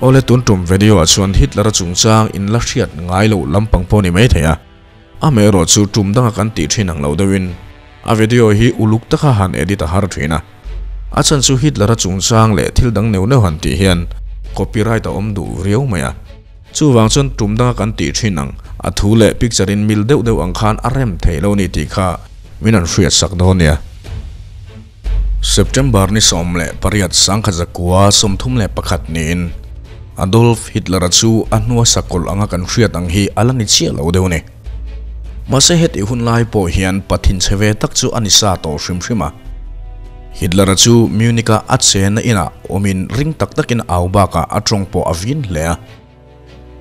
โอเลตุนตุมวิดีโอชวนฮิตละระจุงจางอินละเชียดง่ายลูลำปังพนี่ไม่เถียอาเมรอจูตุ่มดังกันตีที่นังเลาเดวินอาวิดีโอฮีอุลุกตะขหันเอดิตาฮาร์ทวีนะอาจารย์ฮิตละระจุงจางเละทิลดังเนวเนหันตีเฮียนคอปีไรต์อมดูเรียวไหมอะจูวังชนตุ่มดังกันตีที่นังอาทูเละพิกจารินมิลเดวเดวอังคารอารมเทโลนิติคาวินันเฟียสักโดนเนี่ย September ni somle pariat ตสัง kajakua somthumle pakhat nin Adolf Hitler chu anua sakol anga kan hriat ang hi alang i chia lo deu ni mase het i hun lai po hian pathin cheve tak chu anisa to shrim shrima Hitler chu Munica atse na ina omin ring tak takin auba ka atrong po avin le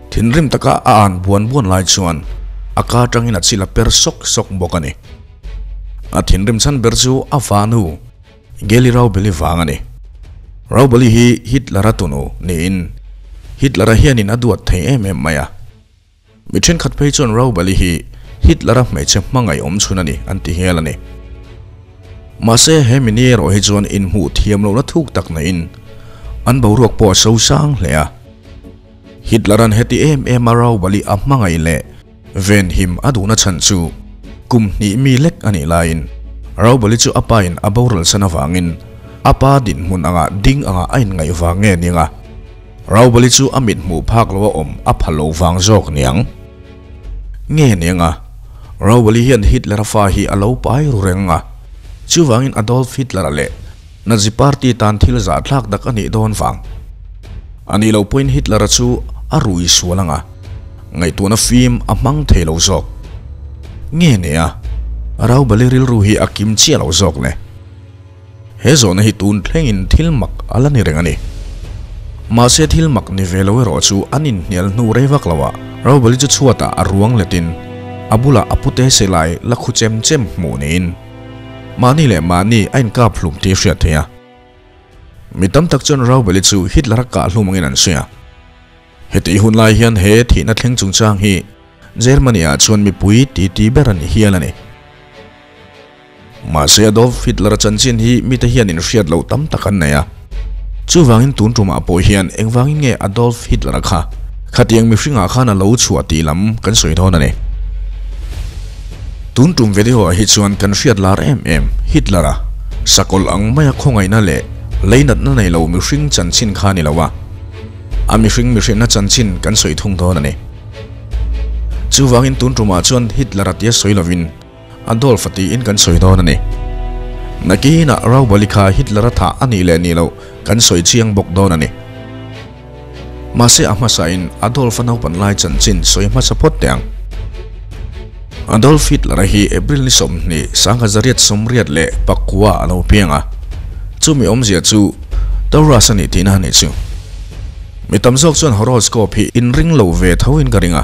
thin rim taka a an buan buan lai chuan aka tangin a chila per sok sok bokani a thin rim chan ber chu avanu geli rau beli wangani rau beli hi Hitler atunu niin ฮิตลาระเฮียนินอดวดเทเอมมมายะมิเช่นขัดไปจนเราบาลีฮีฮิตลาระไม่เช่นมังไงอมชุนันนี่อันที่เฮลันนี่มาเซเฮมินีโรฮิจวจนอินหูเทียมเราลทุกตักนอินอันเบารวกปอเศร้าสร้งเลยอะฮิตลารันเฮติเอ็มเอมาเราบาลีอับมังไงเละเวนฮิมอดูนัชันจูกุมนี่มีเล็กอันนี้ไลน์เราบาลีจูอปไปน์อับบารัลสนาวังินอปาดินมุนอะดิ้งอะไอ้ไงวังเงี้ยนี่อะ Hitler hianin aduat thei em em maya mi then khat phei chon rau beli hi Hitler mai che mangai om chunani anti helani mase hemini ro hi chon in hu thiam lo na thuk tak na in an bo ruak po so sang le a Hitler an heti em em rau bali a mangai le ven him aduna chan chu kum ni mi lek ani lain rau bali chu apain aboral sana wangin apa din mun anga ding anga ain ngai wange ninga rau bali chu amit mu phak lo om aphalo wang jok niang nge nianga rau bali hian hitler fa hi alo pai ru renga chu wangin adolf hitler le nazi party tan thil za thlak dak ani don wang ani lo point hitler chu arui sualanga ngai tu na film amang thelo zok nge ne a rau bali ril ru hi akim chi lo zok le he zo na hi tun thleng in thil mak alani rengani ma se thil mak ni velo ro chu anin hnial nu rei vak lawa ro bali chu chuata aruang letin abula apute selai la khu chem chem mu nin mani le mani ain ka phlum ti hria thea mi tam tak chon ro bali chu hitler ka hlumangin an sia heti hun lai hian he thi na thleng chung chang hi germany a chuan mi pui ti ti beran hialani ma se adolf hitler chanchin hi mi te hian in hriat lo tam takan na ya chu wangin tun tuma po hian engwangin nge Adolf Hitler kha. Khatiang mi hringa khana lo chua ti lam kan soi thon ani tun tum video hi chuan kan hriat lar em em, Hitler a. Sakol ang maya khongai na le, leinat na nei lo mi hring chan chin kha ni lawa ami hring mi hring na chan chin kan soi thung thon ani chu wangin tun tuma chuan Hitler atia soi lovin Adolf ati in kan soi thon ani นักีนักเราบริคาฮิตลรถาอันนี้เลนี่เรากันสวยเชียงบกโดนนี่มาเสียอามาไซน์อดอลฟันเอาปันไลจันจินสวยมาสะพดเตีงอดอลฟิตลระฮีเอบริลนิสมนี่สังขจริตสมเรียดเละปักกัวอัเอาเพียงอะจู่มีอมเสียจู่ตัวรัสนิทีนั่นนี่จู่มีตำรวจส่วนฮอร์สโคพีอินริงโลเวทเอาอินกันริงอะ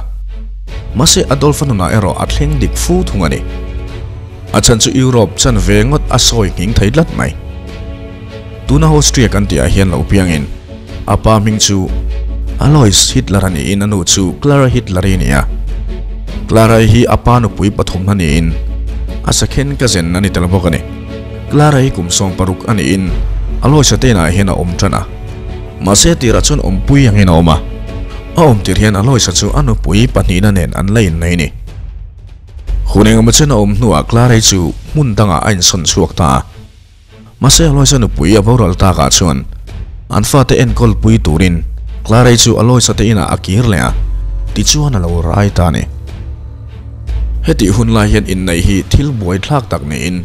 มาเสียอดอลฟันน่าเอร์อัดเล่นดิกฟูทุงอันนี่ thungani achan chu Europe chan soi asoi nging thailat mai tuna Austria kan tia hian lo piangin apa ming chu Alois Hitler ani in anu chu Clara Hitler ni ya, à. Clara hi apa nu pui pathum na ni in. Asakhen ka zen nani telbok ani Clara hi kum song paruk ani in. Alois atena hian a om tana mase tira chun om pui ang ina oma à. a om tir hian Alois chu anu pui pani na nen an lein nei ni คนเองมันเช่นอมหนัวคลาไรจูมุ่งตั้งอะอินสันสวกตามาเสียลอยสนุปุยอะบอรัลตากาชวนอันฟ้าเตนคอลปุยตูรินคลาไรจูอลอยสเตอินาอักีร์เลยอะติชวนเราไรตานีเฮติหุ่นลายเห็นอินในฮีทิลบวยทากตักเนอิน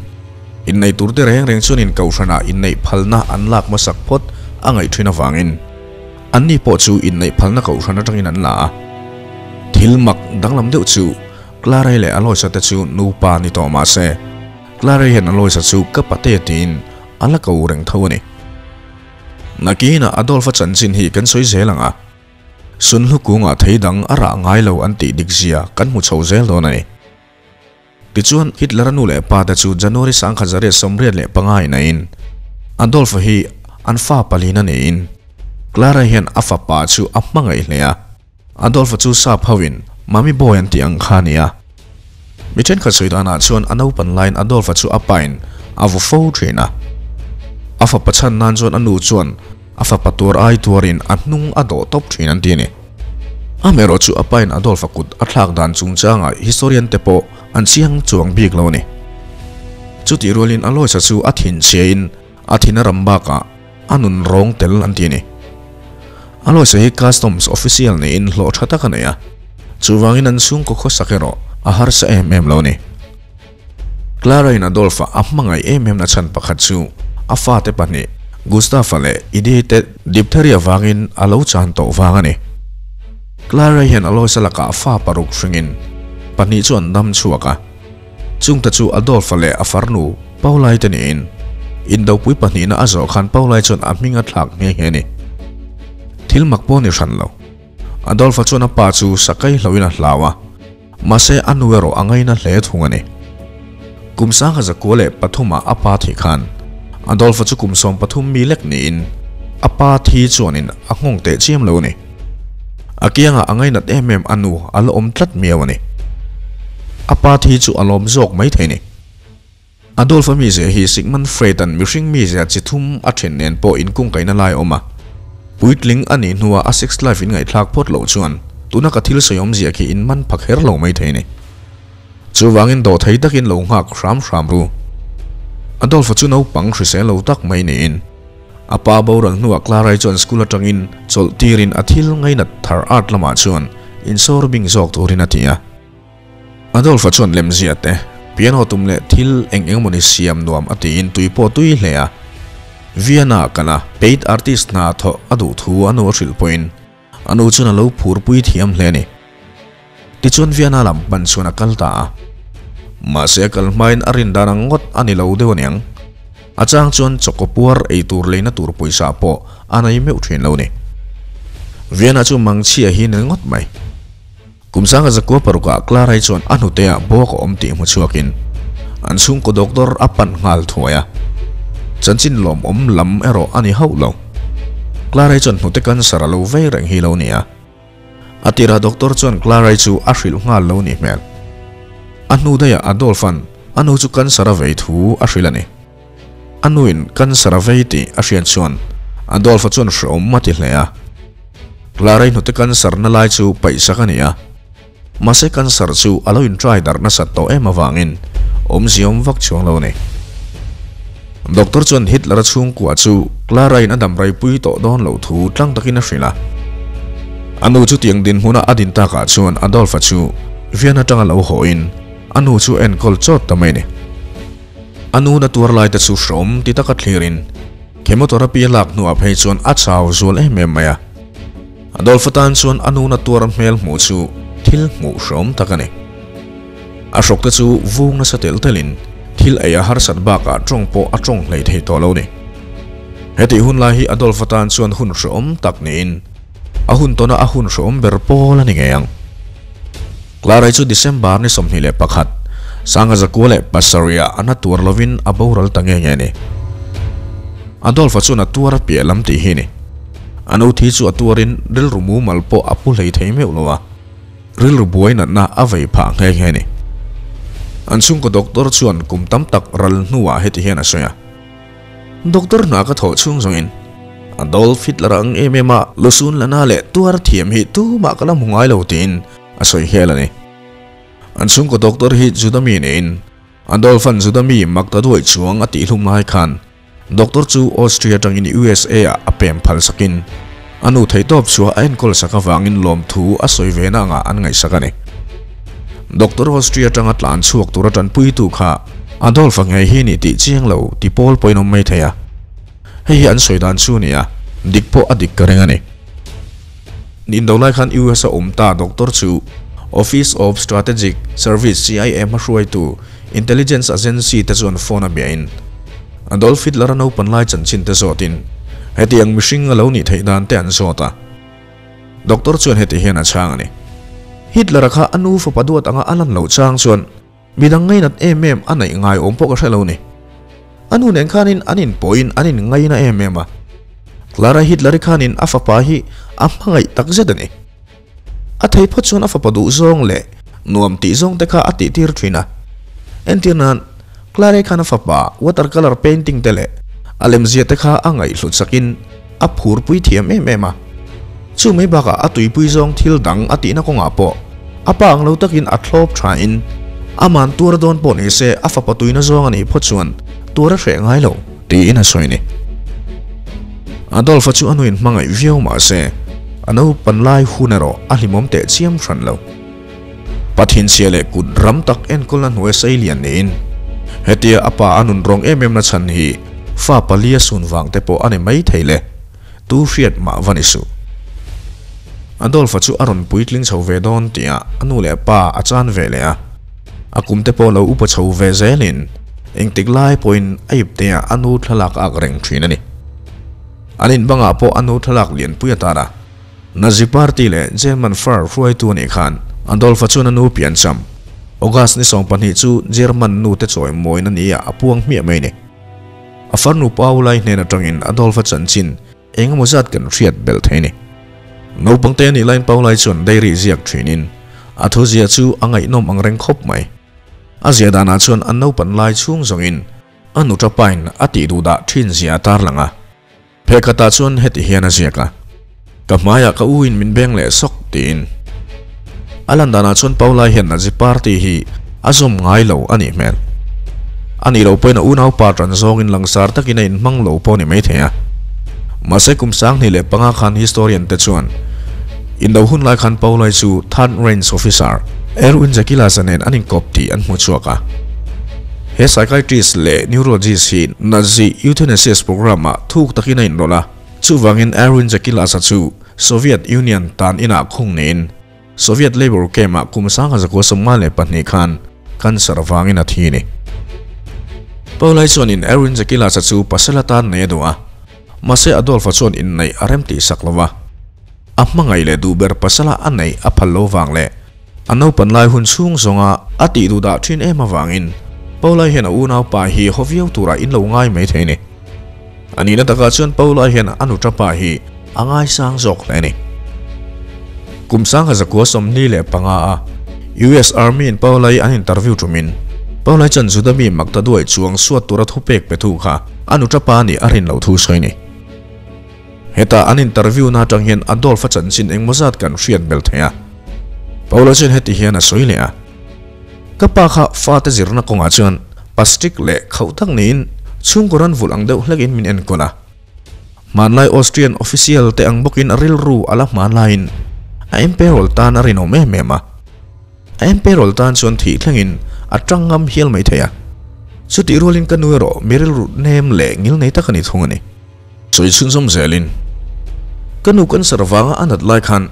อินในตูร์เตเรงเรงชวนอินเกาชนะอินในพัลนาอันลากมาสักพดอ่างไอทินาฟังอินอันนี้พอจูอินในพัลนาเกาชนะจังอินั้นละทิลมักดังลำเดียวจู Clara le aloi sa te chu nu pa ni to ma se. Clara hian aloi sa chu ka pate tin, ala kau reng thau ni. Nakina Adolfa chanchin hi kan soi zelanga sun lu ku nga thei dang ara ngai lo an ti dik zia kan mu chho zel don ani ti chuan Hitler nu le pa da chu January sang khazare somriat le pangai na in. Adolf hi an fa palina ne in. Clara hian afa pa chu amangai le a. Adolf chu sa phawin mami boy an ti ang khania ah. mi chen kha sui dana chuan an open line Adolf chu apain avu fo thina ah. afa pachan nan chuan anu chuan. Afa patur ai tuarin nung ado top thina ti ni. Amero chu apain adolf kut athlak dan chung changa ah. historian tepo an chiang chuang bik lo ni. Chuti rolin aloi sa chu athin chein athina ramba ka anun rong tel an tini aloi sa hi customs official ni in hlo thata ka ne ya chuwangin an sung ko kho sakero ahar sa em em lo ni. Clara in Adolfa ammangai em em na chan pakhat chu afa te pani Gustafa le, idi te diphtheria wangin alo chan to wangani Clara hian alo salaka afa paruk hringin pani chuan dam chuaka chung ta chu Adolfa le afarnu paulai te ni in. In do pui pani na azo khan paulai chon aminga thlak nge he ni. Thil makpo ni ran lo. Adolfa chuan a pa chu sakai hloina hlawa mase anuero angaina hle thungani kumsa kha zakole pathuma apa thi khan. Adolfo chu kumsom pathum mi lek ni in. Apa thi chuanin a ngong te chiam lo ni. Akianga angaina nat anu alo om tlat miawani apa thi chu alom jok mai theini Adolfo mi je hi Sigmund Freud mi ring mi je chi thum a then nen po in kung kaina lai oma puitling ani nuwa a six life in ngai thlak pot lo chuan. Tuna ka thil soyom zia ki in man phak her lo mai theini chu wangin do thei takin lo ngak ram ram ru. Adolfo chu no pang hri se lo tak mai ni in. Apa bo rang nuwa klarai chon school atangin chol tirin athil ngai na thar art lama chuan. In sor bing zok turin atia Adolfo chuan lem ziate piano tumle thil eng eng moni siam nuam ati in tui po tui hlea Vienna kana paid artist na tho adu thu anu ril point anu chuna lo phur pui thiam hle ni ti chun Vienna lam ban chuna kalta cả main arin darang ngot ani lo de niyang. Achang chuan chokopuar ay turlay na turpoy sa po, anai me utrin lo ni. Vian achu a hin ngot mai Kumsang ka zakwa paruka klarai chuan anu te a bok ko omti mu chuakin. Ansung ko doctor apan ngal chân chín lòm ôm lắm ero ani haw hụt Klaray chuan lâu saralaw vay hi lâu nè. Atira doctor chân clara chu ashil ngal law nè mel. anu đây adolfan anu chu kan saravei thu anh hrilani anuin kan saravei ti ashian hrian chuan. Adolfa chuan hrom mati hlea à. Clara hụt kan sar na lai chu paisa nè nia mase kan sar chu aloin try dar na sat to em awangin om ziom vak chuang lâu nè doctor John hitler chung kwa chu Clara in Adam rai pui to don lo thu tlang takin a hrila anu chu tiang din huna adin ta ka chuan Adolf chu viana tanga lo ho in. Anu chu en kol chot tamai ni anu na tur lai ta chu shrom ti ta ka thlirin chemotherapy lak nu a phei chuan a chaw zul em em maya adolf tan chuan anu na tur mel mu chu thil mu shrom takani a shok ta chu vung na satel telin thil aya har sat ba ka trong po a trong hlei thei to lo ni. Heti hun lai hi adolf tan chuan hun tak ni in a hun tona a hun shrom ber pol ani ngeyang Klarai chu December ni somni le pakhat. Sanga zakule pasaria ana tur lovin aboral tange nge ni. Adolfo chu na tur pia lam ti hi ni. Anu thi chu aturin ril rumu malpo apu lei thei me ulowa ril na na avei pha nge nge ni ansung ko Doctor chuan kum tam tak ral nuwa heti hian asoya doctor na ka tho chung zongin Adolf Hitler ang emema lusun lana le tuar thiam hi tu ma kala mungai lo tin asoi helani ansung ko doctor hi judami in. Andolfan judami makta duai chuang ati hlum nai khan. Doctor chu austria tang in usa a apem phal sakin. Anu thei top chu ain kol saka wangin lom thu asoi vena nga an ngai sakani Doctor austria tang atlan chuak tura tan pui tu kha adolf ngai hi ni ti chiang lo ti pol poinom mai thaya à. hei an soidan chu nia dikpo adik karengani nin dolai khan USA umta doctor chu, Office of Strategic Service CIM hruai tu, Intelligence Agency te zon phone a biain Adolf Hitler no panlai chan chin te zotin heti ang mishing alo ni theidan te an zota Doctor chuan heti hian a chang ani ฮิตลร์ค่ะอนุฟปดดวตังอันลันเหล่าจางชวนมีดังไงนัดเอเมมอันไหนง่ายอมพกใช่เหล่านี้อันนู้นเองข้านินอันนินปอยน์อันนินง่ายนะเอเมมะลาราฮิตลร์คานินอัฟปาฮีอัมไงตักเจดเนี่ยอัตเฮพัดชวนอัฟปดดูซองเล่นวมตีซองเตค่ะอัติทีรชินะเอ็นที่นั้นคลาเรคานาฟปาวัตอร์คอลอร์เพนติงเตเล่อเลมเซียเตค่ะอังไงสุดสักินอับหูรพุยเทียมเอเมมะ chu mai baka atui pui zong thil dang ati na ko nga apa ang lo takin a thlop tha in. Aman tur don po ni se a fa na zong ani pho chuan. Tur a hre ngai lo, ti in a soi ni. Chu anuin mangai viau ma se. Ano panlai hunero a te chiam thran lo. Pathin siale kut ram tak en kolan hue sailian in. Hetia apa anun rong em em na chan hi. Fa palia sun wang te po ane mai theile tu fiat ma vanisu Adolf chu aron puitling chho ve don tia anu le pa achan ve le a akum te po lo upa chho ve zelin eng tik lai point aip te anu thalak ak reng thin ani anin banga po anu thalak lian puya tara nazi party le german far fuai tu ni khan Adolf chu na nu pian cham August ni song pan hi chu German nu te choi moi na ni a apuang mi mai ni a far nu pau lai ne na tangin Adolf chan chin eng mo zat kan riat bel thaini no pangte ni line pau lai chon dairy ziak thinin a thu zia chu angai nom ang reng khop mai a zia dana chon an no pan lai chung zongin anu ta pain ati du da thin zia tar langa phekata chon heti hiana zia ka ka maya ka uin min beng le sok tin alan dana chon pau lai hen na ji party hi azom ngai lo ani mel ani lo pe na unau pa tran zongin langsar takin in mang lo po ni mai thea masai kum sang ni le historian tetsuan. Indaw in hun lai khan paulay su chu third range officer, erwin zakila sanen anin kop an muchuaka. he psychiatrist le neurologist hi nazi euthanasia program thuk takina in rola chu erwin zakila sa chu, soviet union tan ina khung nin soviet labor kema kum sang ha ko somma khan kan sarwangin at hini. Paulay chuan in erwin zakila sa chu pasala tan ne doa mase adolfa chuan in nei arem ti saklawa amma ngai le du ber pasala anei aphallo wang le anau pan lai hun chung zonga, ati du da thin ema wangin. Paulai hen u nau pa hi hoviau tura in lo ngai mai theine. Ani na taka chon paulai hen anu tapa hi, angai sang zok le ni. Kum sang ha zakwa som ni le panga a. US Army in paulai an interview tumin. Paulai chan zu da mi makta duai chuang suat tura thu pek pe thu kha, anu tapa ni arin lo thu soi ni heta an interview na tang hian adolf chan chin eng mozat kan hrian bel thaya paula chen heti hian a soile a kapa kha fa te zirna konga chuan pastik le khautak nin chung koran vulang deuh hlagin min en kola manlai austrian official te ang bokin ril ru à ala manlain a imperial tan à a rino me mema a imperial tan chuan thi thlangin a tangam hial mai thaya chuti rolin kanuero meril ru nem le ngil nei takani thungani choi chun som zelin kanu kan sarwanga anat lai khan.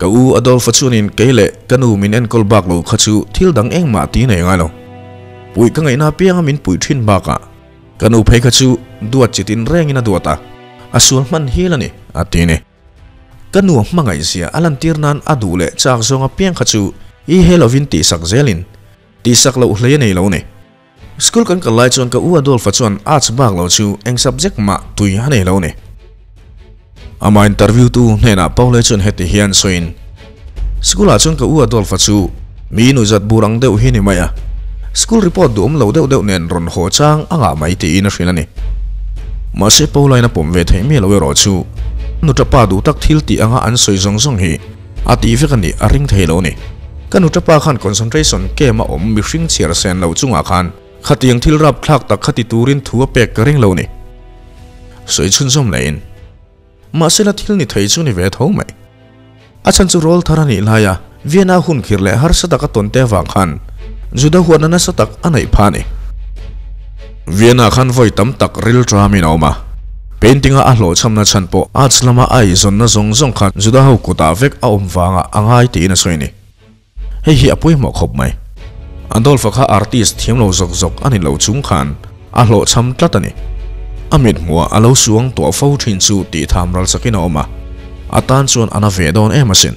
Ka u adolfa chunin keile kanu min en kolbak lo khachu thil dang eng ma ti nei ngai lo. Pui ka ngai na piang min pui thin ba ka. Kanu phei khachu duat chitin reng ina duata. Asul man hilani atine kanu mangai sia alan tirnan adule chak zonga piang khachu i helovin ti sak zelin. Ti sak lo hle nei lo ne school kan kalai chon ka u adolfa chon arts bak lo chu eng subject ma tui ha nei lo ne ama interview tu hena paule chon heti hian soin school a chon ka u adol fa chu mi nu zat burang deuh hi ni maya school report dum lo deuh deuh nen ron ho chang anga mai ti in rin ani ma se paula na pom ve thei mi lo ro chu nu ta pa du tak thil ti anga an soi zong zong hi a ti ve kan ni a ring thei lo ni kan nu ta pa khan concentration ke ma om mi hring chiar sen lo chunga khan khatiang thil rap thlak tak khati turin thuwa pek ka ring lo ni soi chun zom lein mà ma sela thil ni thei chu ni ve tho mai. A chan chu rol thara ni laya viena hun khir le har sataka ton te wang khan. Juda huana na satak anai phani viena khan voi tam tak ril trami nauma painting a hlo chamna chan po arts lama ai zon na zong zong khan, juda ho kuta vek a om wanga angai ti na soini hei hi apui mo khop mai. Andolfa kha artist thiam lo zok zok ani lo chung khan. A hlo cham tlatani amit mua alo suang to fo thin chu ti tham ral sakin oma atan chuan ana ve don emasin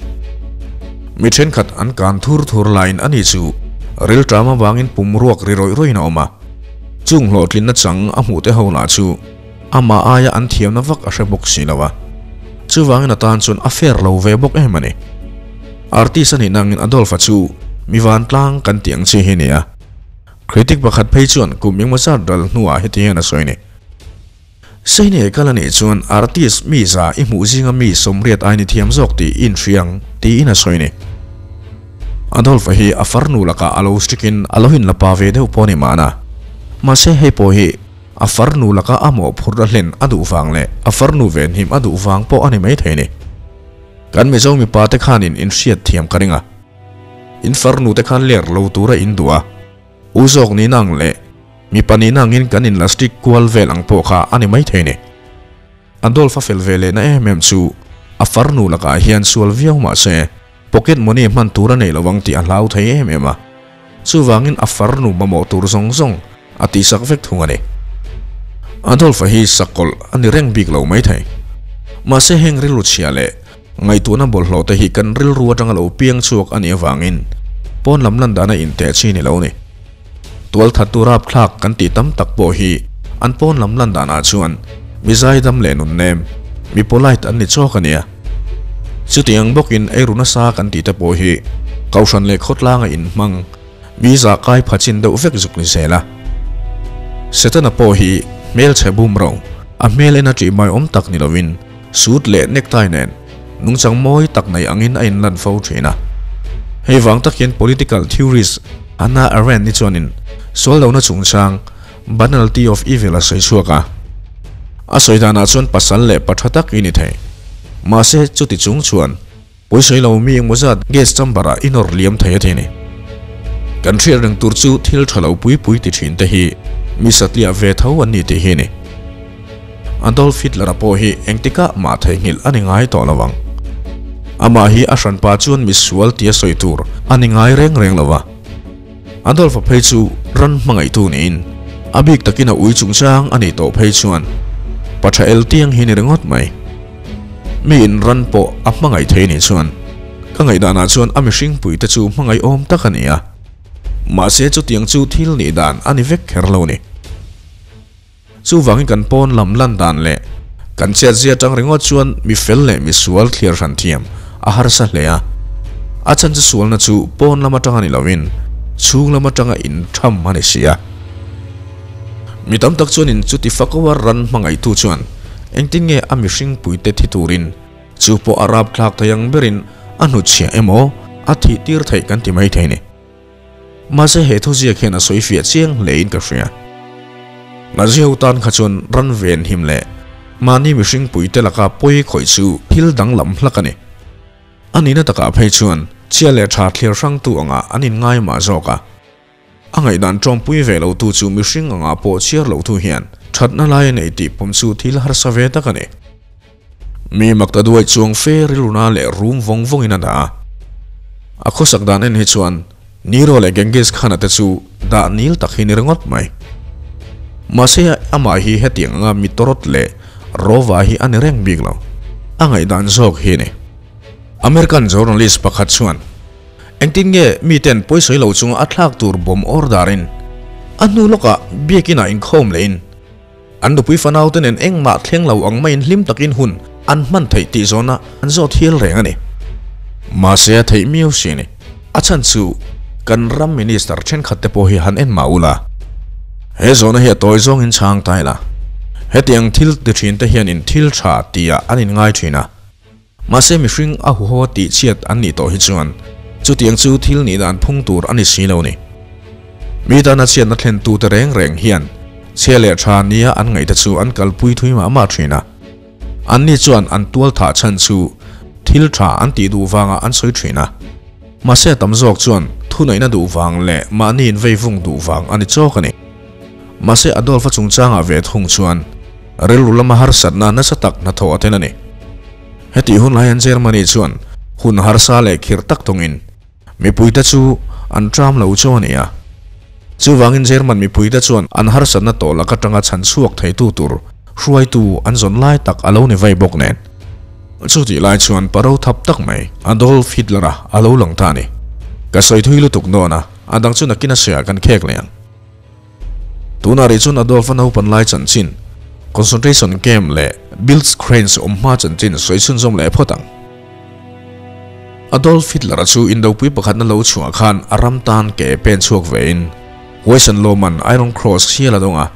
mi then khat an kan thur thur line ani chu ril trama wangin pumruak ri roi roi na oma chung hlotlin na chang a mu te ho na chu ama aya an thiam na vak a hre bok si lawa chu wangin atan chuan a fair lo ve bok emani artist ani nangin adolfa chu mi van tlang kan tiang chi hi nia critic pakhat phei chuan kuming ma sar dal nuwa heti hena soini sei ne kala ne chuan artist mi za i mu zinga mi somriat ai ni thiam zok ti in riang ti in a soi Adolf hi a farnu laka alo strikin alohin lapa ve deuh pawni mana ma se hei po hi a farnu laka amo phurra hlen adu wang le a farnu ven him adu wang po ani mai theini kan mi zomi pa te khan in hriat thiam karinga in farnu te khan ler lo tura in dua uzok ni nang le มีปานีนางเงินกันอินลาสติกกวลเวลังโปกาอันนี้ไม่เทนี่อันดอลฟ้เฟลเวเลนะเอเมมซูอัฟาร์นูลกอาเฮียนสวลเวียวมาเซพ็อกเก็ตมันนี่มันตัวนี่ระวังที่อันลาวเทเอเมมาสูวังอินอัฟาร์นูมาโมตัวซงซงอติสักเฟกทุงอันนี้อันดอลฟ้าฮีสักกลอันนี้เร่งบิกเรวไม่เทมาเซ่เฮงริลุชยาเลไงตัวนั้นบอลเราแต่ฮิกันริลรัวจังเราเปียงชวกอันนี้วังอินป้อนลำลันดานะอินเตชินี่เราเนี่ย mi pani nangin kan in lastik kwal vel ang po kha ani mai theini Adolf a fel vele na em em chu a farnu laka hian sual viau ma se pocket money man tura nei lawang ti a hlau thei em em a chu wangin a farnu mamo tur zong zong ati sak vek thunga ne Adolf hi sakol ani reng big lo mai thai ma se heng rilu chia le ngai tu na bol hlo te hi kan ril ruwa tang lo piang chuak ani awangin pon lam lan dana in te chi ni lo ni tual that tu rap khlak kan ti tam tak po hi an pon lam lan dana chuan mizai dam le nun nem mi polite an ni chok ania chu tiang bokin ai runa sa kan ti te po hi kaushan le khotla nga in mang mi za kai phachin do vek zuk ni sela setana po hi mel che bum ro a mel ena tri mai om tak ni lovin suit le necktie nen nung chang moi tak nei angin ain lan fo thina hei wang takin political theories Anna Arendt ni chuanin sol lo na chung chang banality of evil a sei chuaka a soidana chuan pasan le pathatak ini thei. Ma se chu ti chung chuan. Poi sei lo mi eng mozat ges chambara inor liam thei theni kan thrial rang tur chu thil thalo pui pui ti thin te hi. Mi satlia ve thau an ni thế hi ni. Adolf Hitler po hi engtika ma thai ngil ani ngai to lawang ama hi a hran pa chuan mi sual tia soitur ani ngai reng reng lawa Adolf phei chu ran mangai tu nin abik takina ui chung chang ani to phei chuan patha el tiang hi ni rengot mai mi in ran po a mangai thei ni chuan ka ngai dana chuan ami hring pui te chu mangai om takania ma se chu tiang chu thil ni dan ani vek kher lo ni chu wangi kan pon lam lan dan le kan che zia tang ringot chuan mi fel le mi sual clear ran thiam a har sa le a a chan chu sual na chu pon lama tang ani lovin chung lama changa in tham mani sia mi tam tak chuan in chu ti fakawa ran mangai tu chuan. Engtin nge ami hring puite thi turin. Chu po arab thlak thayang berin, anu chia emo, a tir thai kan ti mai theini ma se he thu zia khena soi fia chiang lein ka hria. Nga ziau tan kha chuan ran ven him le. Mani mi hring pui laka poi khoi chu, hil dang lam hlakani ani. Na taka phei chuan chia lệ trả thiệt sang tu anga anin ngai ma zoka ấy đang trom bụi về lâu tu chu mi hring anga po chiar lâu tu hian that na lai nei ti pom thì là har sa ve ta này mi makta duai chuang fe luôn là room vong vong ina da a kho sak dan en hi chuan niro le gengis khana te chu da nil tak hin rengot mai mase ama hi hetiang nga mitorot le rova hi an reng lâu. Anh ấy dan zok hi ne american journalist pakhat chuan engtin nge mi ten poisoi lo chung atlak tur bom ordarin anu loka biekina in khom lein. An pui fanau ten en engma thleng lo ang main hlim takin hun. An man thei ti zona, an zo thil reng ani. Ma se thei miu si ni achan chu kan ram minister chen khatte po hi han en maula he zona he toy zong in chang tai la. He tiang thil ti thin te hian in thil tha tia anin ngai thina มาเซมิฟิงอาหัวตีเชียดอันนี้ต่อฮิจวนจุดยังจูทิลนี่ดันพุ่งตูรอันนี้สีเหลวนี่มีตานาเชียนนัทเห็นตัวแรงแรงเฮียนเชียเลชาเนียอันไงจะจูอันกัลปุยทุยมามาทรีนะอันนี้จวนอันตัวถ้าชันจูทิลชาอันตีดูฟังอันสวยทีนะมาเซตัมจอกจวนทุนไหนน่ะดูฟังแหละมานี่นเวฟุ่งดูฟังอันนี้จอกนี่มาเซอดอลฟ์ะจงจ้างอาเวทหงชวนเรื่องลุลมาฮาร์สันนานะสตักนัทโทอัตเนนี่ heti hun lai an germany chuan. Hun har sa le khir tak tongin mi puita chu an tram lo cho ania chu wangin german mi puita chuan an har sa na to la ka tanga chan chuak thei tu tur. Hruai tu an zon lai tak alo ni vai bok nen. Chu ti lai chuan paro thap tak mai, adolf hitler alo lang ta ni. Ka soi thui lu tuk no na adang chu nakina sia kan khek Tu tuna ri chun adolf an open lai chan chin. Concentration camp le builds cranes om ma chan chin soi chun zom le photang adolf hitler chu indo pui pakhat na lo chua khan aram tan ke pen chuak vein western loman iron cross hiala donga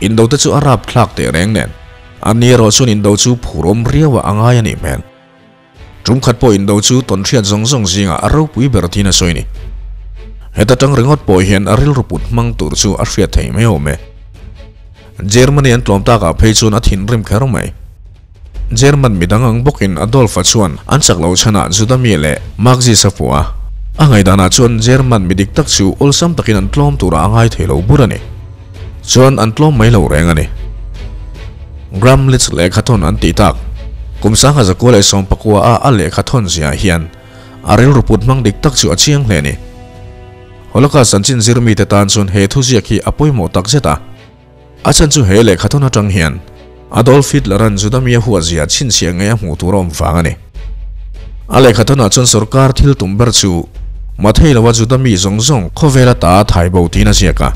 indo te chu arab thlak te reng nen ani ro chun in do chu phurom riawa angai ani mel trum khat po in do chu ton thriat zong zong zinga aro pui ber thina soini heta tang ringot po hian aril ruput mang tur chu a hriat thei me ome Germany an tlom ta ka phei chun a thin rim khar mai German midang ang bokin Adolf chuan an chak lo chana juda mi le Maxi Sapua angai dana chuan German midik tak chu olsam takin an tlom tura angai thelo burani chuan an tlom mai lo rengani Gramlitz le khathon an ti tak kumsang ha zakua le som pakua a a le khathon zia hian aril ruput mang dik tak chu a chiang hle ni holaka sanchin zirmi te tan chun he thu zia khi apoi mo tak zeta อาจารย์จูเฮเล่ขัตหน้าจังเฮียนอดอลฟิตลารันจุดามีหัวใจชินเสียงเงียหูตัวรอมฟังนี่อะไรขัตหน้าจันสุรการทิลตุมเบอร์จูมาเทลว่าจุดามีซงซงขอเวลาตาถ่ายเบาทีน่าเสียกะ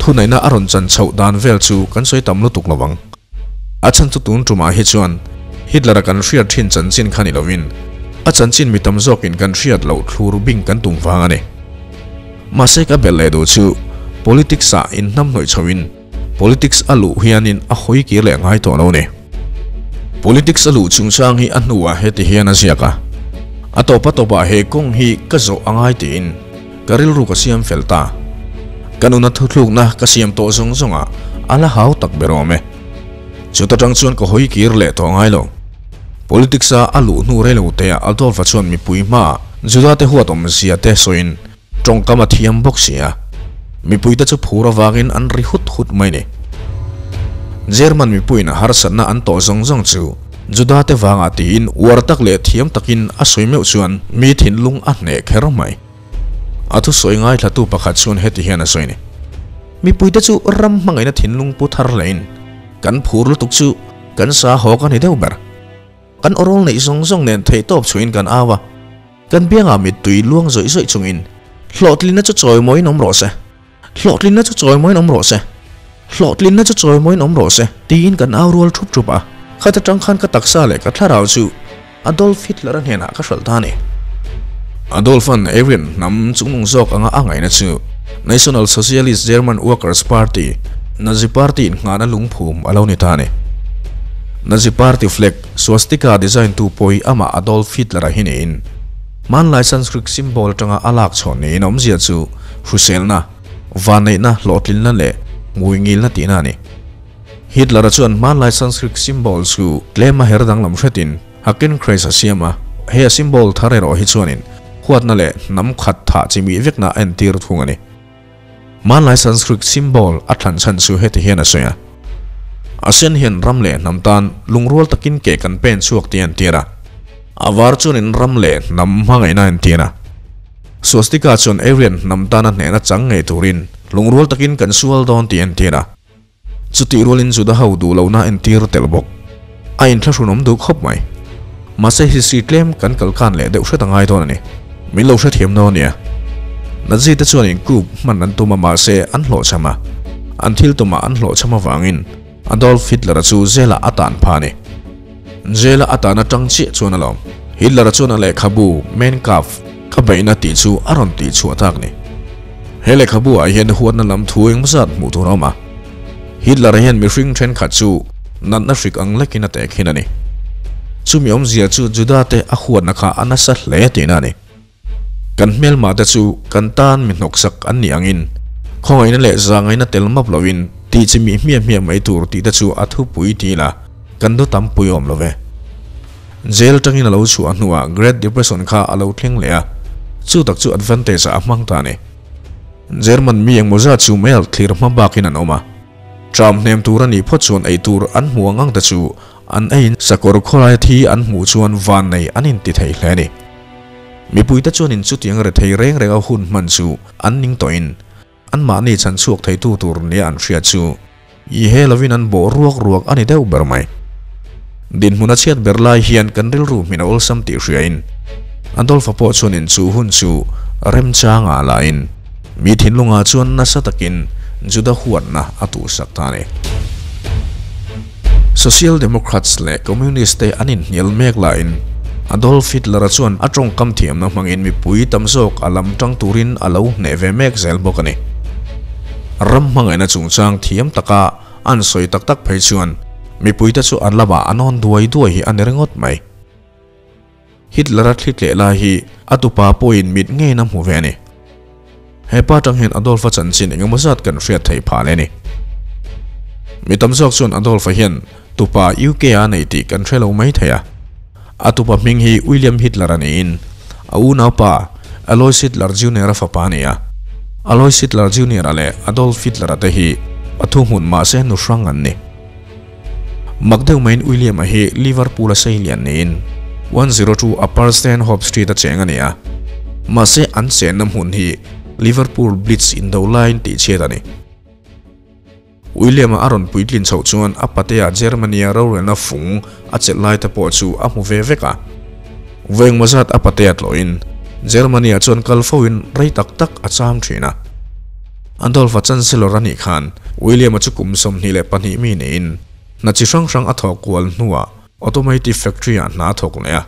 ทุนไหนน่าอรุณจันเฉวดานเวลจูกันสวยตำลุตุกระวังอาจารย์จุดตุนจูมาเฮจวนฮิตลาระกันเฟียดชินจันชินขันีลวินอาจารย์ชินมีตำจอกินกันเฟียดเล่ทูรูบิงกันตุมฟังนี่มาเซกับเบลเลดูจู politics อิ in nam น่อ chawin politics alu hianin a hoi ki le ngai to lo ne. Politics alu chung sang hi anuwa heti hian a siaka atopa topa he kong hi ka zo angai tin karil ru ka siam felta kanuna thuthluk na ka siam to zong zonga ala hau tak berome chuta tang chuan ko hoi kir le to ngai lo. Politics a alu nu re lo te adolf chuan mi pui ma. Juda te huatom sia te soin trong kama thiam bok sia มีปุยตาจะผูระวางินอันริหุดหุดไม่เนี่ยเยอรมันมีปุยนะฮาร์สันนะอันโตจงจงจูจุดาเตวางอาตีนอวดตักเลียทียมตักินอาศัยเมื่อชวนมีถิ่นลุงอันเนกเฮรไม่อาทุสวยง่ายทัตุปะขัดชวนเฮติเฮนสวยเนี่ยมีปุยตาจูรำมังไงน่ะถิ่นลุงพุทธารเลนกันผูรุตุกจูกันสาหกันเฮดอเบอร์กันอรลในจงจงเนนเทตอบชวนกันอาวะกันเบียงอามิตุยล่วงจอยจอยชงินหลอดลินะจะจอยมอยน้องรอเซ ro se hlotlin na chu choi moi nom ro se hlotlin na chu choi moi nom ro se tin kan chụp rol thup thup a khăn tang khan xa lại le ka rào chu Adolf Hitler an hẹn ka hral ta ni Adolf an Evin nam chungung zok anga angai na chu National Socialist German Workers Party, Nazi Party ngana lungphum alo ni ta ni Nazi Party flag, swastika design tu poi ama Adolf Hitler à a hine in. Man lai sanskrit symbol tanga alak chon ni nom zia chu Hussein na vanei na lotlin na le. Muingil na tina ni. Hitler chuan man lai sanskrit symbol chu klema herdang lam hretin. Hakin krais asiama he symbol thare er ro hi chuanin. Huat na le nam khat tha chimi vekna en tir thungani man lai sanskrit symbol athan chan chu he ti hian asoya asen hian ramle namtan lungrol takin ke kan pen chuak tian tira avar chun in ramle nam hangai e na tina swastika chon arian namtana ne na chang nge turin. Lungrol takin kan sual don tian tira chuti rolin juda hau du lo na entir telbok a in thla runom du khop mai. Mase history claim kan kalkan le deuh hret angai don ani. Min lo hret hiam no nia. Nazi ta chuan in group man an tuma ma se an hlo chama. An thil tuma an hlo chama wangin Adolf Hitler chu zela atan phani zela atana tangchi chuna lom Hitler chuna le khabu บนัดติดชูอารมณ์ตีชูทักนี่เฮเลขบัวเห็นหัวนั่นลำทวงมาสัตมูทุรามาฮิตลาเห็นมีฟริงเทนขัดชูนั่นนั่นฟิกอังเล็กินแตกขินันนี่ชูมีอมเสียชูจุดาเตอหัวนักฆ่าอันนั้นสัตเลียตีนันนี่กันเมลมาแต่ชูกันตานมินหกสักอันนี้อังอินของไอ้นั่นแหละจางไอ้นั่นเตลมับลวินตีจะมีเมียเมียไม่ถูกตีแต่ชูอัฐุปุยทีละกันดูตั้มปุยอมเลยเจลตั้งยินเราชูอันหัว Great Depression ข้าเราเที่ยงเลี้ย chu tak chu advantage a mang ta ne german mi ang moza chu mel clear ma bakin an oma tram nem tur ani pho chuan ei tur an muangang ta chu an ein sakor kholai thi an mu chuan van nei anin ti thei hle ni mi pui ta chuan in chu tiang re thei reng reng a hun man chu an ning to in an ma ni chan chuak thei tu tur ni an hria chu i he lovin an bo ruak ruak ani deuh ber mai din hmuna chiat ber lai hian kan ril ru mina ol sam ti hria in po chuan in chu hun chu rem changa la in. Mi thin lunga chuan na sa takin juda huat na atu sak ta ne social democrats le communist te anin nial mek la in. Adolf Hitler chuan atong kam thiam na mangin mi pui tam sok alam tang turin alo neve mek zel bokani ram mangai na chung chang thiam taka an soi tak tak phei chuan. Mi pui ta chu an lama anon duai duai hi an rengot mai. Hitler at hlit le la hi atupa poin mit nge nam hu ve ni Hepa tang hen Adolf chan chin engemaw zat kan hriat thei pha le ni mi tam zok chun Adolf hian tupa UK a nei ti kan threlo mai theya atupa ming hi William Hitler ani in au na pa Alois Hitler Jr. fa pa ni a Alois Hitler Jr. ale Adolf Hitler ate hi athu hun ma se nu anh nè. ni Magdeu main William a hi Liverpool a seilian ni in 102 Upper Stanhope Street a cheng ania à. ma se an sen nam hun hi Liverpool Blitz in the line ti che ani William aron puitlin chau chuan a patea Germany a ro rena fung a chet lai ta po chu a mu ve veka veng à. vâng, mazat a patea tloin Germany a chuan kalfoin rei tak tak a cham thina Adolf Chancellor ani khan. William chu kum som ni le pani mi ne in. Na chi sang sang a thok kwal nuwa automotive factory an na thok le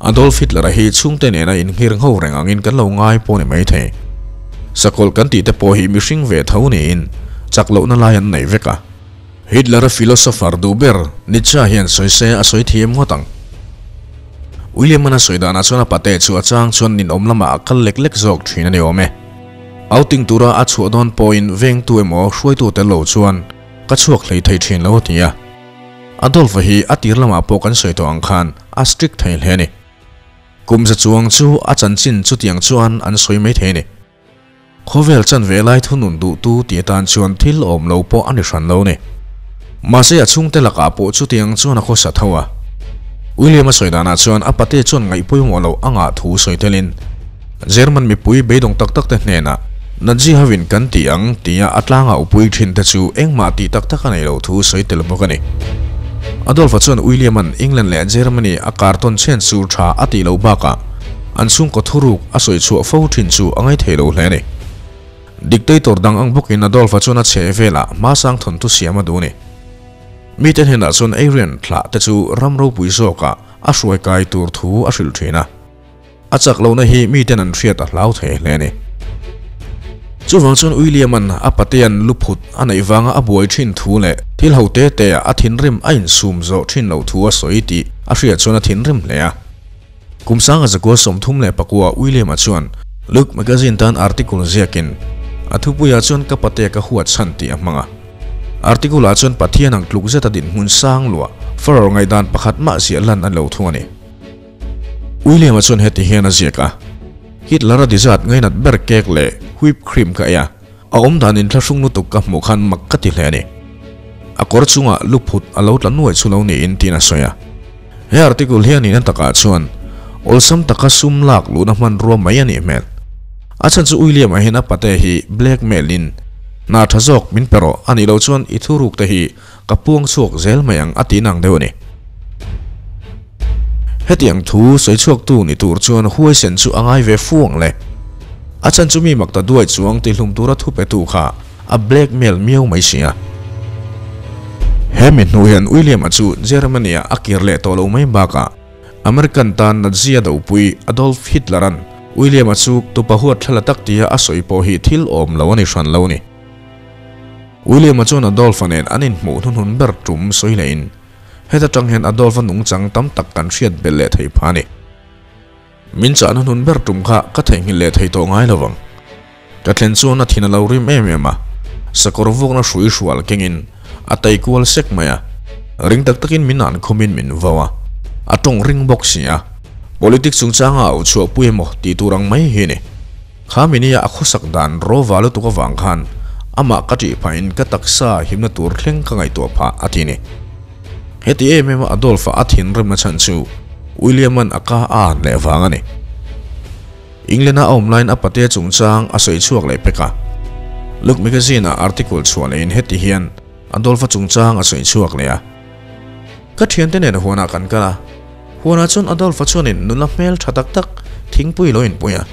Adolf Hitler a hi chungte ne na in hir ho reng angin kan lo ngai po ni mai the sakol kan ti te po hi mi hring ve thau ni in. Chak lo na lai an nei veka Hitler a philosopher duber nicha hian soi se a à soi thiam ngotang William na soi dana chona pate chu achang chang nin om lama akal lek lek jok thina ni ome outing tura a chu don point veng tu emo hruai tu te lo chuan. Ka chuak lei thei thin lo tia Adolf hi atir lama po kan soi to ang khan a strict thei hle ni kum za chuang chu a chan chin chu tiang chuan an soi mai the ni khovel chan ve lai thunun du tu ti tan chuan thil om lo po ani hran lo ni ma se a chung te laka po chu tiang chuan a kho sa thawa William soi dana chuan a pate chuan ngai poi mo lo anga thu soi telin German mi pui beidong tak tak te hne na Nazi havin kan tiang tia atlanga upui thin te chu engma ti tak tak anei lo thu soi tel mo kani Adolf chuan William an England le Germany, a karton chen sur tha ati lo baka an sung ko thuruk a soi chu fo thin chu angai thelo hle ni. Dictator dang ang bukin Adolf chuan a che vela ma sang thon tu siama du ni. Mi ten hena chuan Arian thla te chu ramro pui so ka, a suai kai tur thu a sil thina achak lo na hi mi ten an hriat a hlau the hle ni chu wang chun William an a patian luphut ấy vang a buai thin thu le. Thil ho te te a thin rim a in sum zo thin lo thu a soi ti. A hria chun a thin rim le a kum sang a zakwa som thum le pakua William a chuan. Look magazine tan article ziakin a thu puya chuan ka pate ka huat chan ti a manga. Article a chuan pathian ang tluk zeta din hun sang lua. Faro ngai dan pakhat ma si lan an lo thu ani William a chuan heti hian a ziaka Hitler a dizat ngay nat bẹt kek le whipped cream ka ya a om dan in thlasung nu tuk ka mu khan mak ka ti hle ni a kor chunga luphut a lo tlan nuai chulo ni in tina soya he article hian in taka chuan. Olsam taka sum lak lu na man ro mai ani mel a chan chu william a hin a pate hi blackmail in na thazok min pero ani lo chuan i thuruk te hi kapuang chuak zel mayang ati nang deu ni hetiang thu soi chuak tu ni tur chuan huai sen chu angai ve fuang le a chan chu mi mak ta duai chuang ti hlum tura thu pe tu kha a blackmail miau mai sia hemin nu hian william achu germany a kir le to lo mai baka american tan na zia do pui adolf hitler an william achu tu pahuat thala tak tia a soi po hi thil om lo ani hran lo ni william achu na adolf anen anin mu hun hun ber tum soi lein heta tang hen adolf nung chang tam tak kan riat bel le thei phani min cha na nun ber tum kha ka thei ngil le thei to ngai lawang ka thlen chu na thina lo rim em em a. Sakor vok na shui shual kengin atai kual sek maya. Ring tak takin min an khomin min vawa atong ring box sia politics chung changa u chu pui mo ti turang mai hi ne kha minia a khosak dan ro walu tu ka wang khan. Ama ka ti phain ka taksa himna tur thleng ka ngai to pha atini heti e em em adolfa athin rem na chan chu. William an aka an le wanga ni England a online apate chungchang a soi chuak le peka. Look magazine a article chuan in heti hian. Adolfa chungchang a soi chuak le a. Ka thian te nen huana kan kala. Huana chun Adolfa chuan in nula mel thatak tak thing pui lo in puya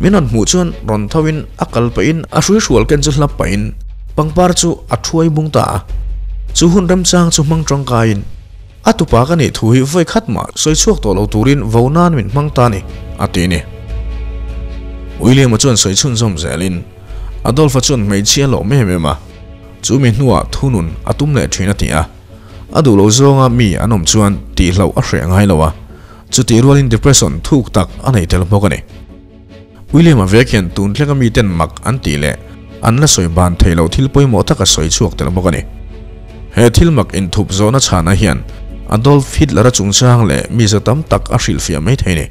minan mu chuan ron thawin akal pa in a hrui hrual ken chu hlap pa in. Pangpar chu a thuai bung ta chu hun ram chang chu mang tong ka in. Atupa ka ni thu hi voi khat ma soi chuak to lo turin vonan min mang ta ni ati ni William chuan soi chun som zelin Adolf chuan mai chia lo me me ma chu mi nuwa thunun atum le thina tia adu lo zonga mi anom chuan ti hlo a hre ngai lowa chu ti rualin depression thuk tak anei tel mokani William a vekian tun tlenga mi ten mak an ti le an la soi ban theilo thil poi mo taka soi chuak tel mokani he thil mak in thup zona chana hian. Adolf Hitler a chungchang le mi zatam tak a hril fia mai theine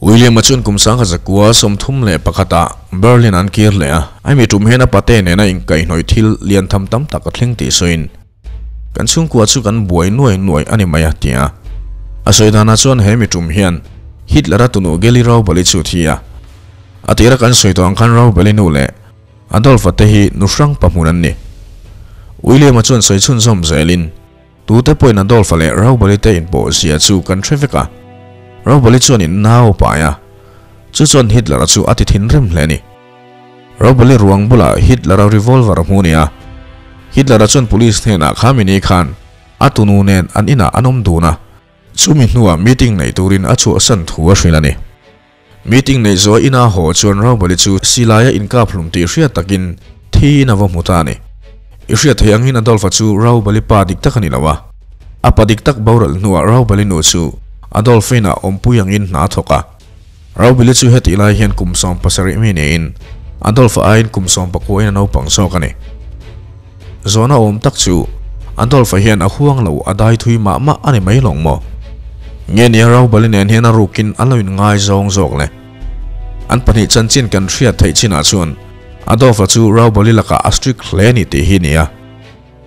William achun kumsang sang kuwa som thum le pakhata Berlin an kir le a. Ai mi tum hena pate ne na in kai noi thil lian tham tam tak a thleng ti soin. Kan chung kwa chu kan buai noi noi ani maya tia. A soidana chuan he mi tum hian. Hitler atunu geli raw bali chu thia. Atira kan soi ang kan raw bali nu le. Adolf ate hi nusrang pamunan ni. William achun soi chun som zelin tu te poin Adolf le raw bali te in po sia chu kan traffic a rau bali chuan in nau pa ya chu chuan Hitler chu ati thin rem hle ni rau bali ruang bula Hitler revolver mu ni a Hitler chuan police thena khamini khan atunu nen an ina anom duna chumi hnuwa meeting nei turin achu asan thuwa hrilani meeting nei zo ina ho chuan rau bali chu silaya in ka phlum ti hria takin thi na wa mutani ihria thayangin adolfa chu rau bali pa diktak takani lawa Apa diktak baural nuwa rau bali nu chu Adolfina ompuyang in na thoka Rau bili chu het ilai hian kumsom pasari mi in. Adolfa ain kumsom pako in no pang so kani zona om tak chu Adolfa hian a huang lo adai thui ma ma ani mai long mo. Nge ni rau bali nen hian arukin rukin aloin ngai zong zok le an pani chan chin kan thay thai china chuan. Adolf chu raw bali laka astrik hle ni te hi nia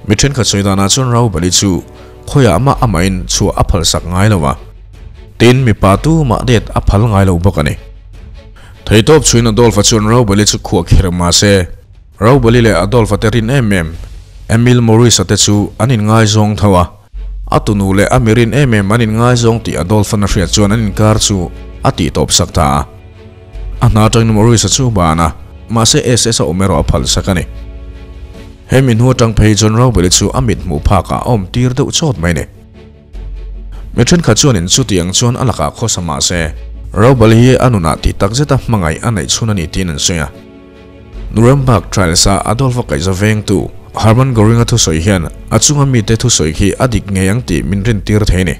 mithen kha choidana chuan raw bali chu khoya ama amain chu aphal sak ngai lawa tin mi pa tu ma det a phal ngai lo bok ani. Thei top chuin adol fa chun ro bali chu khuak khir ma se. Ro bali le adol fa terin em em. Emil morris ate chu anin ngai zong thawa atunu le amirin em em, anin ngai zong ti adol fa na hria chuan anin kar chu ati top sakta ana tang morris chu bana ma se ss a omero a phal sakani hemin hu tang phei chon ro bali chu amit mu pha ka om tir deuh chot mai ne mi then kha chuan in chu tiang chuan alaka kho sama se robal hi anuna ti tak zeta mangai anai chuna ni tin an suya Nuremberg trial sa Adolf Kaiser veng tu Harman Goring thu soi hian achunga mi te thu soi khi adik ngeyang ti min rin tir theini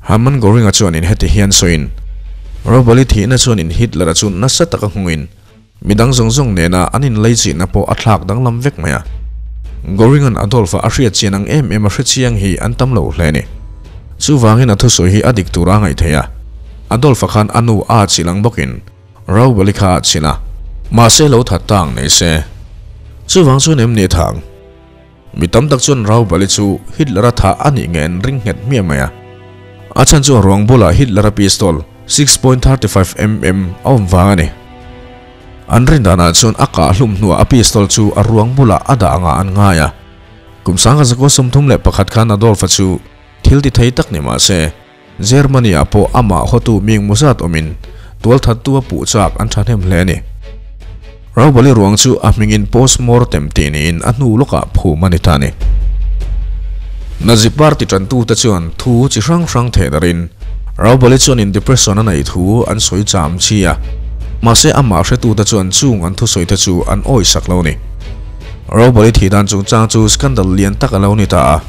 Harman Goring chuan in. Heti hian soin robali thi na chuan in Hitler chun na sa taka hungin midang zong zong ne na anin leichi na po athlak dang lam vek maya. Goringan adolfa ahria a hriat em em a chiang hi an tam lo hle ni. Chu wangin athu thu soi hi adik tura ngai theya. Adolfa khan anu a chilang bokin. Rau balika china ma se lo that tang nei se. Chu wang chu nem ne thang. Mi tam tak chun rau bali chu hitler tha ani ngen ring het mi maya. Achan chu rong bola hitler pistol 6.35 mm om wangani an rin dana chun aka hlum nuwa a pistol chu a ruang bula ada anga an ngaya kumsanga zako somthum le pakhat khan adolf chu thil ti thei tak ni ma se Germany a po ama hotu ming musat omin tual that tu pu chak an than hem hle ni raw bali ruang chu a mingin postmortem tin in anu loka phu mani tani nazi party tran tu ta chuan thu chi rang rang the darin raw bali chuan in depression anai thu an soi cham mà sẽ âm se sẽ hre tu ta anh chung anh thu soi ta chu anh oi sắc lâu nè raw bali thi đàn chung trang chu scandal liên tắc lâu nè à. ta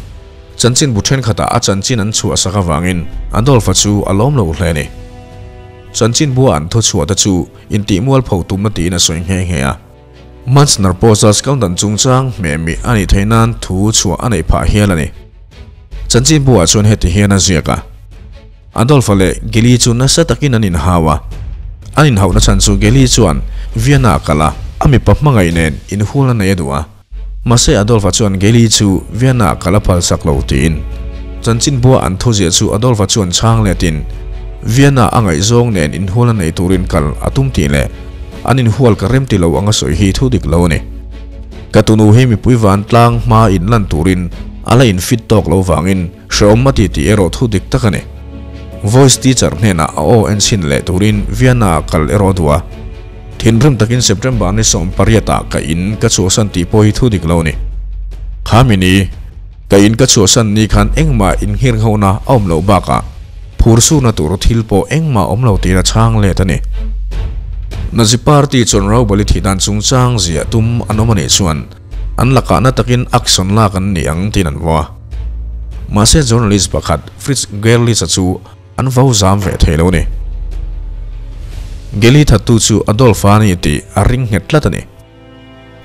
chân chín chin chân khata anh chan chin an chua anh wangin Adolf chu alom lâu lên nè chân chín bùa anh thu chua ta chu, in ti mual phau tụm na ti na nghe nghe à. A mans nar posas scandal dan trang, mẹ mẹ mi thấy nan thu chua anei pha chân chan chin bu a chun he ti hiana ziaka Adolf à. le gili chu na sa takin anin hawa anin hau na chan chu Geli chuan viana kala, ami pa mangai nen, in hula na yadua mase Adolf chuan geli chu Vienna kalapal saklo tin chanchin bua an thozia chu Adolf chuan chang le tin. Vienna angai zong nen in huala nei turin kal atum ti le. Anin hual ka rem ti lo anga soi hi thu dik lo ne katunu he mi pui van tlang ma in lan turin, ala in fit tok lo wangin shom mati ti ero thu dik takane voice teacher hena o en sin le turin Vienna kal ero duwa thinram takin september ni som pariata ka in ka chu san ti poi thu dik lo ni khamini ka in ka chu san ni khan engma in hir hona om lo ba ka phursu na tur thil po engma om lo ti ra chang le ta ni nazi party chon ro bali thi dan chung chang zia tum anomani chuan an laka na takin action la kan ni ang tinan wa ma se journalist pakhat fritz gerli sa chu an vau zam ve thelo ni geli thatu chu adolfa ni ti a ring het latani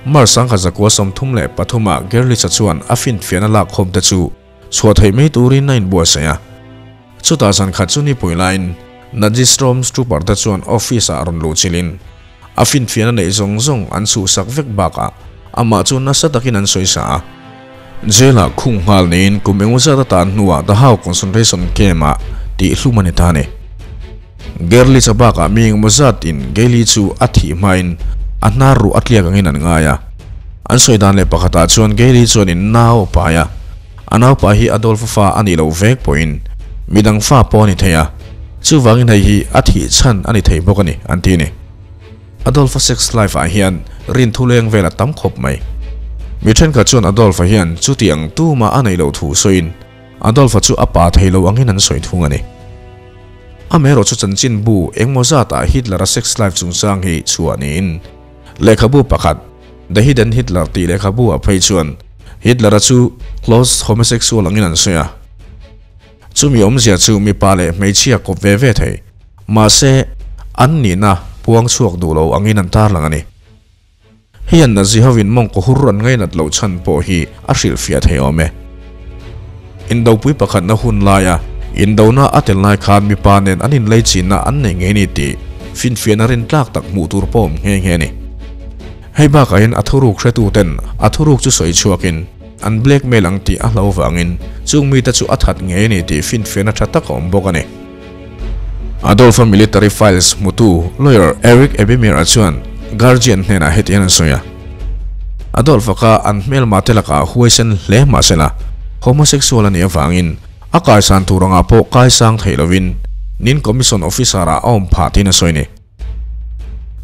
mar sang kha zakwa som thum le pathuma gerli chắc chắn afin fiana la khom ta chu chhuat thei mei turin nain bua sa ya chu ta san kha chu ni poilain najistrom trooper ta chuan office a ron lo chilin afin fiana nei zong zong an chu sak vek baka ama chu na sa takin an soi sa jela khung hal nin kumeng sa ta tan nuwa da how concentration kema ti hlumani ta gerli sabaka ming mozat in geli chu athi main anaru atlia kangin an ngaya an soi dan le pakata chuan geli chuan in nao paya anau pa hi adolfo fa ani lo vek point midang fa po ni theya. Chu wangin hei hi athi chan ani thei bokani anti ni. Adolfo sex life a hian rin thuleng vela tam khop mai. Mi then ka chuan Adolfo hian chu tiang tu ma anei lo thu soin. Adolfo chu apa theilo angin an soi thung ani. Amero chu chan chin bu engmo ta ah Hitler sex life chung sang hi chuanin lekhabu pakhat, the hidden Hitler ti lekhabu a phei chuan. Hitler chu close homosexual angin an soya chu mi om zia chu mi pa le chia ko ve ve thei. Ma se an ni na puang chuak du lo angin an tar lang ani. Hian na zi hovin mong ko hurran ngai nat lo chan po hi a hril fiat he ome อินดาวปุยประคันนะหุ่นลายอะอินดาวน่าอัดเลนายคานมีปานเนนอันนินเลยชินะอันเนงเฮนิตีฟินเฟียนรินลากตักมู่ตูร์ปอมเฮงเฮนีให้บ้ากันอัธรุกเชตูเตนอัธรุกจุสวยชัวกินอันเบลกเมลังตีอัลลาวฟังินจึงมีแต่จุอัฐัดเงยนี่ที่ฟินเฟนัทตักขอมบกันเน Adolfo Military Files Mutu Lawyer Eric Ebimir Achuan Guardian Nena Hetian Soya Adolfo ka an mel matela ka huwesen le มาเสนา homosexual ani awangin akai san turanga po kai sang theilovin nin commission officer a om phati na soini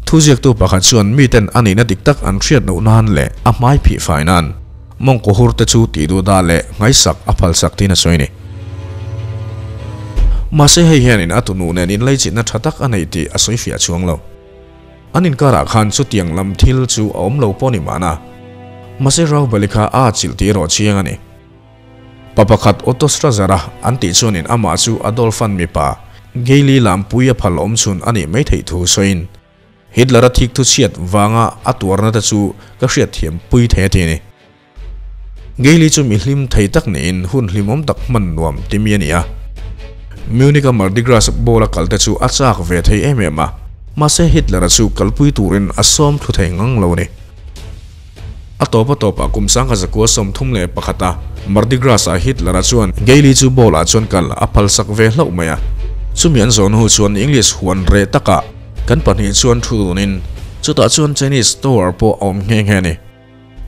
thujek tu pakhat chuan mi ten ani na diktak an thiat no nan le, a mai phi fainan mong ko hurte chu ti du da le, ngai sak aphal sak tin soini mà sẽ hay hiện in atu nu nen in lấy chỉ na thatak anh ấy thì à soi phía chuang lo. Anh in cara khan chu tiang lam thil chu om lo poni mana mà sẽ rau balika a chil ti ro chiang ani papakhat otostra zara anti chuan in ama chu adolfan mipa. Geili lam puya phal om chun ani mai thei thu soin. Hitler a thik thu chiat wanga atuarna ta chu ka hriat thiam pui the thi ni geili chu mi hlim thei tak ne in hun hlim om tak man nuam timiania Munich Mardi Gras bola kalte chu achak ve thei emema em ma ma se Hitler chu kalpui turin asom thu thei ngang lo ni. อตัวปตัวปะกุมสังขจักัวสมทุ่มเล่ปะขตามาร์ดิกราสาฮิตลาราชวนเกลีจูบอลอาชวนกันละอพัลสักเวลเอาเมีะซูมียนซอนฮูชวนอังกฤษฮวนเรตะกะกันปนิชวนทูนินจุดอาชวนเจนิสตัวปออมเฮงเฮนี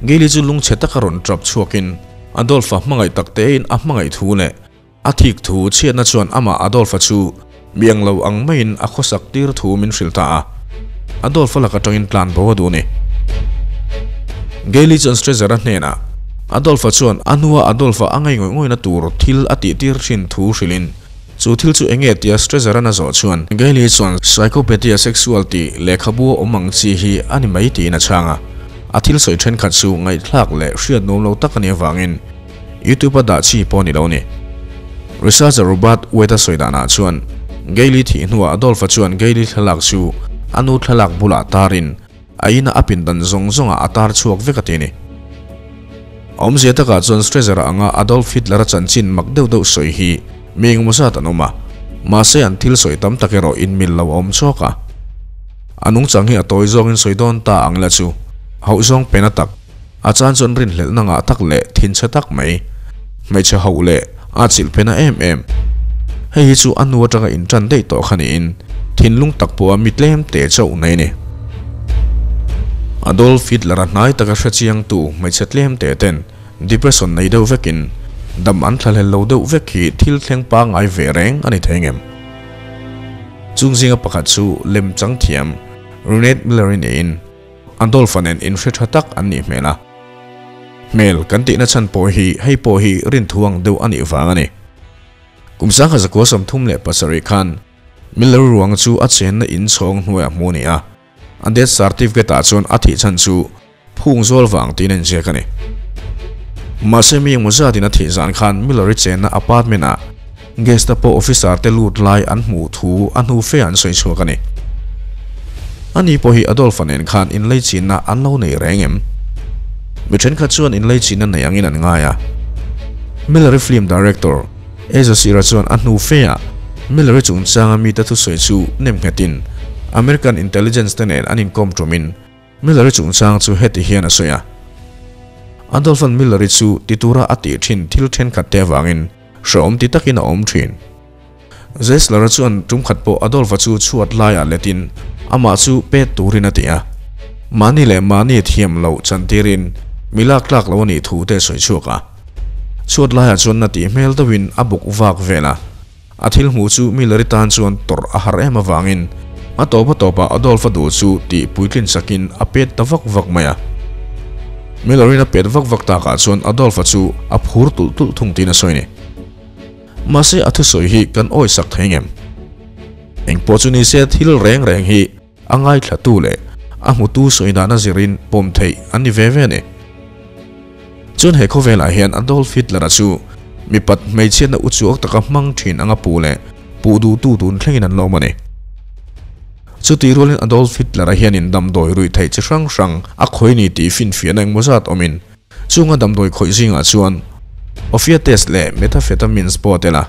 เกลีจูลุงเชตักรนทรับชัวกินอดอลฟ์มังไอตักเตียนอัพมังไอทูเน่อาทิกทูเชียนชวนอามาอดอลฟ์ชูเบียงเลวอังไม่นอคสักตีรทูมินฟิลตาอดอลฟ์ละกะจงอินพลานบัวดูเน่ Gaily John Strezer hna Adolfa chuan anua Adolfa angai ngoi ngoi na tur thil ati tir thin thu hrilin chu thil chu enge tia Strezer na zo chuan Gaily chuan psychopathia sexuality lekhabu omang chi hi ani mai ti na changa a thil soi then khat chu ngai thlak le hriat nom lo takani wangin YouTube da chi poni lo ni researcher robert weta soidana chuan geili thi hnuwa adolfa chuan geili thalak chu anu thalak bula tarin aina apin dan zong zonga atar chuak vekatini om zeta ka chuan strezer anga adolf hitler chan chin makdeu deu soi hi ming musa tanuma ma se an thil soi tam takero in mil lo om choka. Anung chang hi atoi zong in soidon ta angla chu. Hau zong penatak achan chon rin hlel nanga tak le thin chatak mai mai cha hau le a chil pena em em. Hei hi chu anu atanga in chan dei to khani in. Thinlung takpo mitlem te chau nei ne. Adolf Hitler nai taka hrachiang tu mai chetlem te ten depression nei do vekin dam an thlal lo do vek hi thil thleng pa ngai ve reng ani thengem chung zinga pakhat chu, lem chang thiam runet Millerin in Adolf anen in hret hatak an ni mela mel kan ti na chan po hi hei po hi rin thuang do ani wang ani kumsang kha zakwa sam thum le pasari khan miller ruang chu a chen na in chong hnuai mu ni a and that certificate ah a a thi chan chu hung zol wang tin en je kani ma se mi mu thi zan khan military chen apartment ah. a gestapo ah officer te lut lai an mu thu, an fe an soi chu kani ani po hi adolf anen khan in lei chin na an lo nei rengem mi chen kha chuan in lei chin na nei angin an nga ya military film director Eza chuan an fe a military chung changa mi ta thu soi chu nem ngatin American intelligence ten en anin kom trumin Miller chung chang chu heti hian a soya à. Adolf Miller chu titura ati thin thil then khat te wangin shom ti takin a om thin Zesler chuan tum khat po Adolf chu chuat lai à a letin ama à chu pe turin atia mani le mani thiam lo chantirin mila lak lo ni thu te soi chuka chuat lai a chuan na ti mel tawin abuk wak vela athil mu chu milari tan chuan tor a har em awangin a topa topa adolfa du chu ti puitlin sakin a pet tawak vak maya. Milari na pet vak vak ta ka chuan adolfa chu a phur tul tul thung tina soini mase athu soi hi kan oi sak thengem eng po chu ni se thil reng reng hi angai thla tu le. Anh muốn tu soina na zirin pom thei ani ve ve ne chun he kho vela hian adolf hitler chu mi pat mai chen na uchuak taka mang thin anga pu le. Pu du tu tun thlengin an lo nè chu ti rolin adolf hitler a hianin dam doi rui thei chi hrang hrang a khoi ni ti fin fian ang mozat omin. Chunga dam doi khoi zinga chuan ofia test le methamphetamine spotela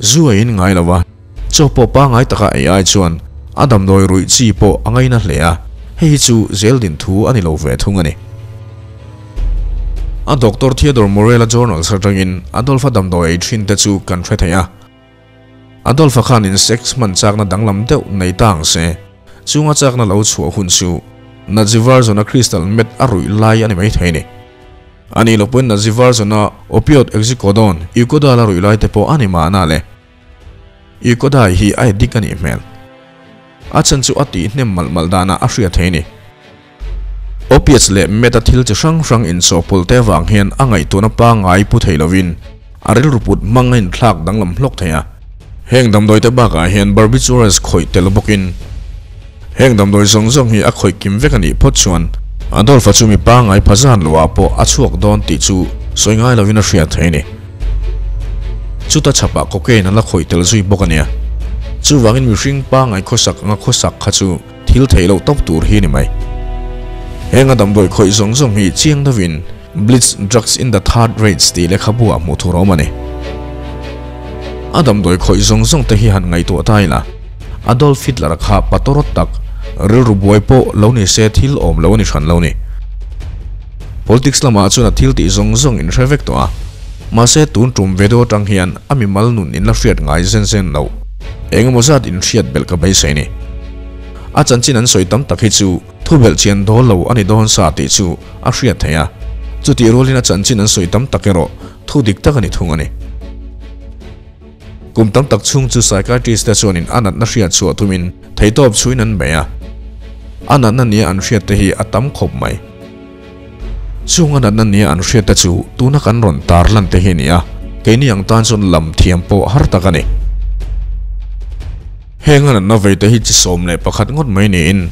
ấy in ngai lawa cho po pa ngai taka ai chuan adam đôi rui chi po angai na hle a hei chu zel din thu ani lo ve thung ani a Dr. Theodore Morella Journal sartangin Adolfa damdoi thin te chu kan thre thaya Adolfa khan in sex man chak na danglam deuh nei tang se. Chunga chak na lo chu hun chu na jivar zona crystal met arui lai ani mai thaini ani lopun na jivar zona opioid oxycodone ikoda la rui lai te po ani ma na le ikoda hi ai dikani mel achan chu ati nem mal mal dana a hria theini opiates le metathil chi hrang hrang in so pul te wang hian angai tuna pa ngai pu theilovin aril ruput mangain thlak danglam hlok theya heng dam doi te ba ka hian barbiturates khoi tel bokin heng dam doi zong zong hi a khoi kim vekani phot chuan adol fa chumi pa ngai phazan luwa po achuak don ti chu soingai lovina hria theini chuta chapa cocaine la khoi tel zui bokania chu wangin mi hring pa ngai khosak nga khosak khachu thil theilo top tur hi ni mai henga dam doi khoi zong zong hi chiang da win blitz drugs in the third rate sti le khabu a mu thu ro mane adam doi khoi zong zong te hi han ngai to tai la adolf hitler kha patorot tak ril ru boi po lo ni se thil om lo ni than lo ni politics lama chuna thil ti zong zong in revek to a ma se tun tum vedo tang hian, ami mal nun in la friat ngai zen lâu lo engmo zat in riat bel ka bai se ni. A chan chin an soi tam tak hi chu, thu bel chian do lo ani don sa ti chu a hria theya chu ti rolina chan chin an soi tam takero thu dik tak ani thung ani. Kum tam tak chung chu psychiatrist ta chuan in anat na hria chu thumin thei top chuin an beya anh na ni anh hria te hi atam khop mai chung anat na ni an hria ta chu tuna kan ron tar lan te hi ni a ke ni tan chon lam thiam po har Hẹn hengan na ve te hi chi som le pakhat ngot mai ni Hẹn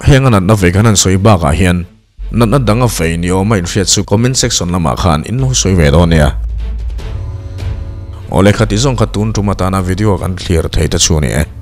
hengan na ve kan an soi ba ka hian nan na danga fe ni o mai hriat chú comment section lama khan in lâu soi ve do ne a ole khati zong khatun tuma ta na video kan clear thấy ta chu ni